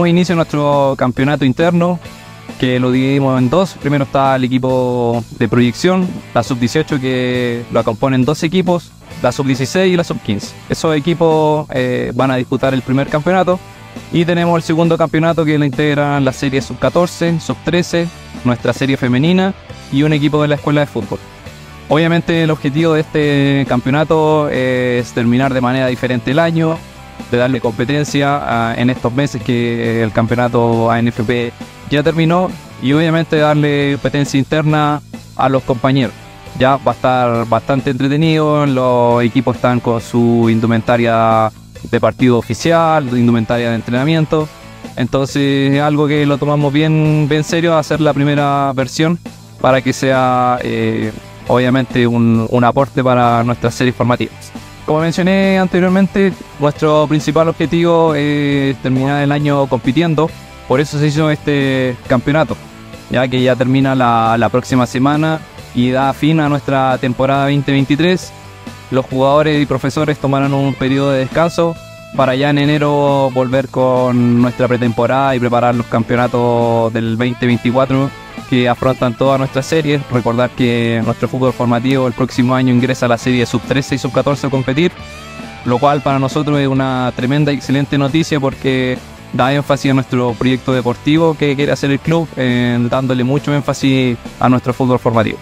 Damos inicio a nuestro campeonato interno, que lo dividimos en dos. Primero está el equipo de proyección, la sub-18 que lo componen dos equipos, la sub-16 y la sub-15. Esos equipos eh, van a disputar el primer campeonato. Y tenemos el segundo campeonato que lo integran la serie sub-14, sub-13, nuestra serie femenina y un equipo de la escuela de fútbol. Obviamente el objetivo de este campeonato es terminar de manera diferente el año, de darle competencia en estos meses que el campeonato ANFP ya terminó y obviamente darle competencia interna a los compañeros. Ya va a estar bastante entretenido, los equipos están con su indumentaria de partido oficial, indumentaria de entrenamiento. Entonces es algo que lo tomamos bien, bien serio, hacer la primera versión para que sea eh, obviamente un, un aporte para nuestras series formativas. Como mencioné anteriormente, nuestro principal objetivo es terminar el año compitiendo, por eso se hizo este campeonato, ya que ya termina la, próxima semana y da fin a nuestra temporada 2023. Los jugadores y profesores tomarán un periodo de descanso para ya en enero volver con nuestra pretemporada y preparar los campeonatos del 2024 que afrontan todas nuestras series. Recordar que nuestro fútbol formativo el próximo año ingresa a la serie sub-13 y sub-14 a competir, lo cual para nosotros es una tremenda y excelente noticia porque da énfasis a nuestro proyecto deportivo que quiere hacer el club, dándole mucho énfasis a nuestro fútbol formativo.